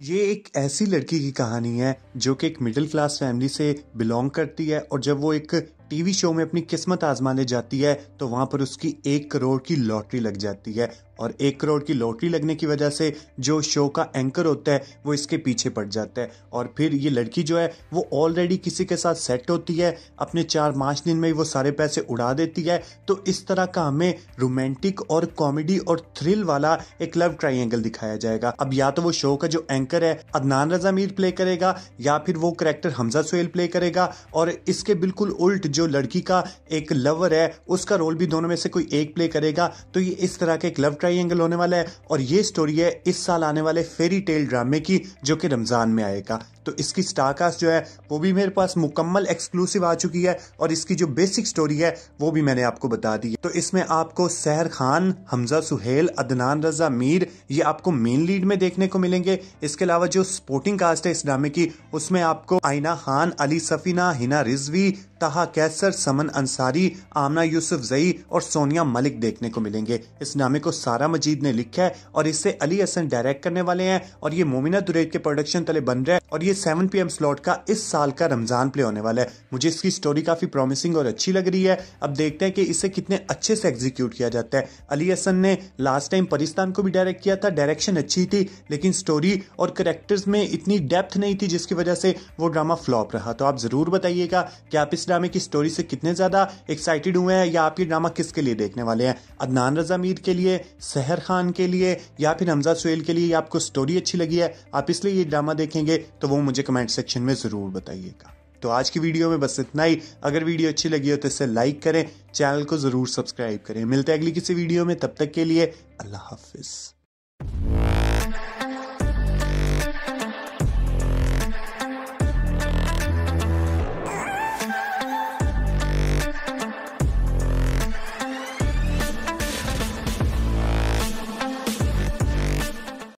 ये एक ऐसी लड़की की कहानी है जो कि एक मिडिल क्लास फैमिली से बिलोंग करती है और जब वो एक टीवी शो में अपनी किस्मत आजमाने जाती है तो वहाँ पर उसकी एक करोड़ की लॉटरी लग जाती है। और एक करोड़ की लॉटरी लगने की वजह से जो शो का एंकर होता है, वो इसके पीछे पड़ जाता है। और फिर ये लड़की जो है, वो ऑलरेडी किसी के साथ सेट होती है, अपने चार पाँच दिन में ही वो सारे पैसे उड़ा देती है। तो इस तरह का हमें रोमांटिक और कॉमेडी और थ्रिल वाला एक लव ट्राइंगल दिखाया जाएगा। अब या तो वो शो का जो एंकर है, अदनान रजा मीर प्ले करेगा, या फिर वो करेक्टर हमजा सोहेल प्ले करेगा। और इसके बिल्कुल उल्ट जो लड़की का एक लवर है, उसका रोल भी दोनों में से कोई एक प्ले करेगा। तो ये इस तरह का एक लव ट्राइंगल होने वाला है और ये स्टोरी है इस साल आने वाले फेरी टेल ड्रामे की, जो कि रमज़ान में आएगा। तो इसकी स्टारकास्ट जो है, वो भी मेरे पास मुकम्मल एक्सक्लूसिव आ चुकी है और इसकी जो बेसिक स्टोरी है, वो भी मैंने आपको बता दी है। तो इसमें आपको सहर खान, हमजा सुहेल, अदनान रजा मीर, ये आपको मेन लीड में देखने को मिलेंगे। इसके अलावा जो स्पोर्टिंग कास्ट है इस ड्रामे की, उसमें आपको आईना खान, अली सफीना, हिना रिजवी तहा कैसर, समन, अंसारी, आमना यूसुफ, जई और सोनिया मलिक देखने को मिलेंगे। इस नामे को सारा मजीद ने लिखा है और इससे अली हसन डायरेक्ट करने वाले हैं और ये मोमिना दुरेद के प्रोडक्शन तले बन रहा है और ये सेवन पी स्लॉट का इस साल का रमज़ान प्ले होने वाला है। मुझे इसकी स्टोरी काफ़ी प्रॉमिसिंग और अच्छी लग रही है। अब देखते हैं कि इसे कितने अच्छे से एग्जीक्यूट किया जाता है। अली हसन ने लास्ट टाइम परिस्तान को भी डायरेक्ट किया था। डायरेक्शन अच्छी थी, लेकिन स्टोरी और करेक्टर्स में इतनी डेप्थ नहीं थी जिसकी वजह से वो ड्रामा फ्लॉप रहा। तो आप ज़रूर बताइएगा कि आप इस ड्रामे की स्टोरी से कितने ज़्यादा एक्साइटेड हुए हैं, या आप ये ड्रामा किसके लिए देखने वाले हैं? अदनान रजा मीर के लिए, सहर खान के लिए, या फिर हमजा सुहेल के लिए आपको स्टोरी अच्छी लगी है? आप इसलिए ये ड्रामा देखेंगे तो वो मुझे कमेंट सेक्शन में ज़रूर बताइएगा। तो आज की वीडियो में बस इतना ही। अगर वीडियो अच्छी लगी हो तो इसे लाइक करें चैनल को ज़रूर सब्सक्राइब करें। मिलते हैं अगली किसी वीडियो में, तब तक के लिए अल्लाह हाफिज़।